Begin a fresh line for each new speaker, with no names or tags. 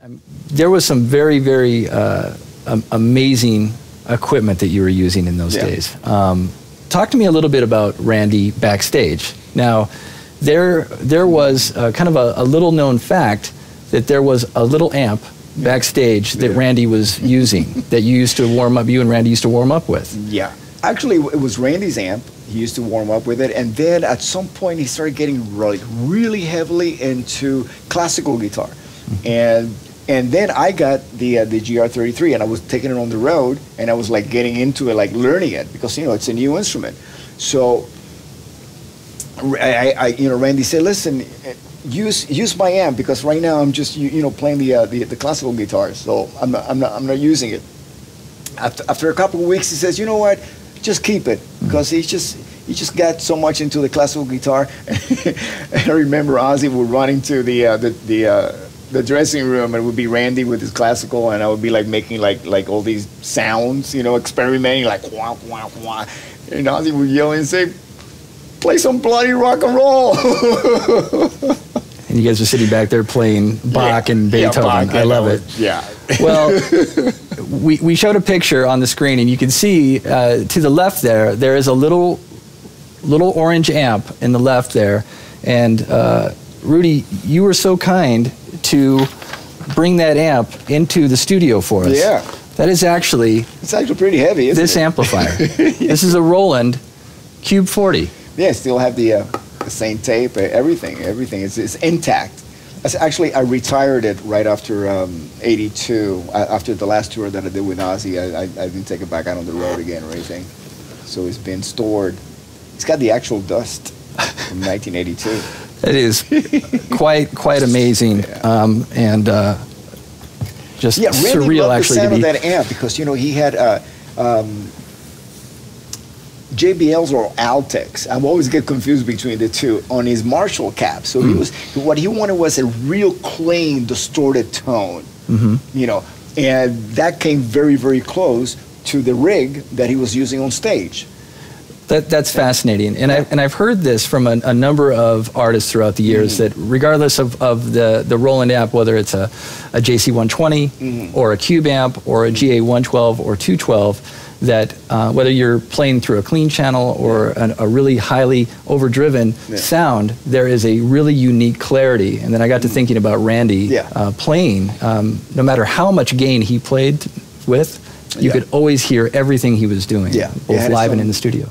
There was some very, very uh, amazing equipment that you were using in those yeah. days. Um, talk to me a little bit about Randy backstage. Now, there, there was uh, kind of a, a, little known fact that there was a little amp backstage that yeah. Randy was using that you used to warm up, you and Randy used to warm up with.
Yeah. Actually, it was Randy's amp. He used to warm up with it, and then at some point he started getting really, really heavily into classical guitar, mm-hmm. and and then I got the uh, the GR33, and I was taking it on the road, and I was like getting into it, like learning it because you know it's a new instrument. So I, I you know Randy said, listen, use use my amp because right now I'm just you, you know playing the, uh, the the classical guitar, so I'm not I'm not I'm not using it. After after a couple of weeks, he says, you know what, just keep it because he just he just got so much into the classical guitar. and I remember Ozzy would run into the uh, the the uh, the dressing room and it would be Randy with his classical and I would be like making like like all these sounds, you know, experimenting like wah wah wah. And Ozzy would yell and say, Play some bloody rock and roll.
and you guys are sitting back there playing Bach yeah. and Beethoven. Yeah, Bach, I, love it.
Yeah.
well, we, we showed a picture on the screen, and you can see uh, to the left there, there is a little little orange amp in the left there. And uh, Rudy, you were so kind to bring that amp into the studio for us.
Yeah.
That is actually.
It's actually pretty heavy,
This
it?
amplifier. This is a Roland Cube 40.
Yeah, still have the, uh, the same tape, everything, everything. It's, it's intact. Actually, I retired it right after um, 82, uh, after the last tour that I did with Ozzy. I, I, I, didn't take it back out on the road again or anything. So it's been stored. It's got the actual dust from 1982.
It is quite quite amazing, yeah. um, and uh, just
yeah,
really surreal.
actually,
the sound
of that amp because you know he had uh, um, JBLs or Altecs. I always get confused between the two on his Marshall cab. So mm. he was what he wanted was a real clean, distorted tone. Mm-hmm. You know, and that came very very close to the rig that he was using on stage.
That, that's fascinating. And, I, and I've heard this from a, a number of artists throughout the years mm-hmm. that regardless of, of the, the Roland amp, whether it's a, a JC120 mm-hmm. or a Cube amp or a GA112 or 212, that uh, whether you're playing through a clean channel or an, a really highly overdriven yeah. sound, there is a really unique clarity. And then I got to mm-hmm. thinking about Randy
yeah.
uh, playing, um, no matter how much gain he played with, you yeah. could always hear everything he was doing, both live and in the studio.